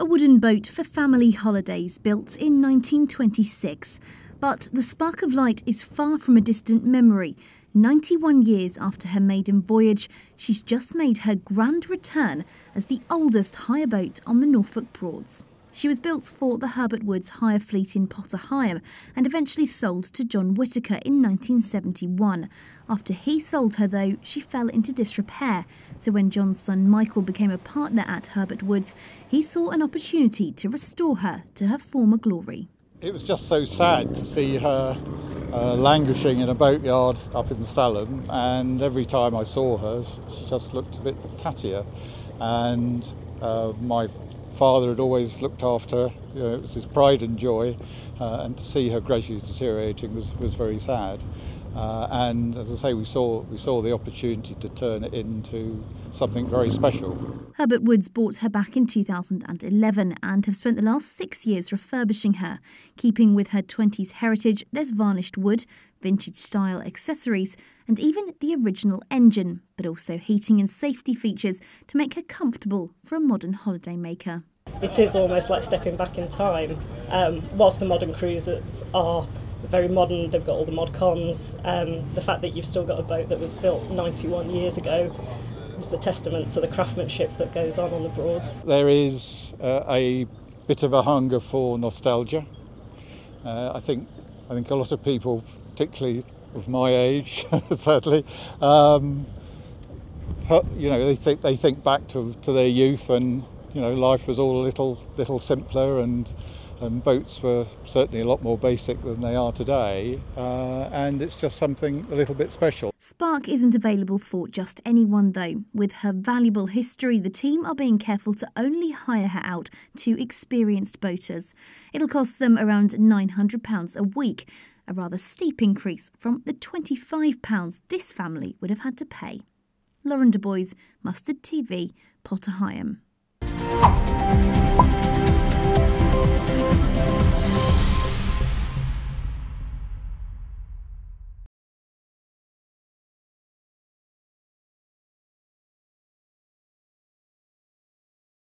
a wooden boat for family holidays built in 1926. But the spark of light is far from a distant memory. 91 years after her maiden voyage, she's just made her grand return as the oldest hire boat on the Norfolk Broads. She was built for the Herbert Woods hire fleet in Potter Heigham and eventually sold to John Whitaker in 1971. After he sold her, though, she fell into disrepair. So when John's son Michael became a partner at Herbert Woods, he saw an opportunity to restore her to her former glory. It was just so sad to see her uh, languishing in a boatyard up in Stalham, and every time I saw her, she just looked a bit tattier. And uh, my father had always looked after. You know, it was his pride and joy, uh, and to see her gradually deteriorating was, was very sad. Uh, and as I say, we saw we saw the opportunity to turn it into something very special. Herbert Woods bought her back in 2011 and have spent the last six years refurbishing her. Keeping with her 20s heritage, there's varnished wood, vintage style accessories, and even the original engine, but also heating and safety features to make her comfortable for a modern holidaymaker. It is almost like stepping back in time. Um, whilst the modern cruisers are very modern. They've got all the mod cons. Um, the fact that you've still got a boat that was built 91 years ago is a testament to the craftsmanship that goes on on the Broads. There is uh, a bit of a hunger for nostalgia. Uh, I think I think a lot of people, particularly of my age, sadly, um, you know, they think they think back to, to their youth when you know life was all a little little simpler and and boats were certainly a lot more basic than they are today, uh, and it's just something a little bit special. Spark isn't available for just anyone, though. With her valuable history, the team are being careful to only hire her out to experienced boaters. It'll cost them around £900 a week, a rather steep increase from the £25 this family would have had to pay. Lauren DuBois, Mustard TV, Potter Heigham.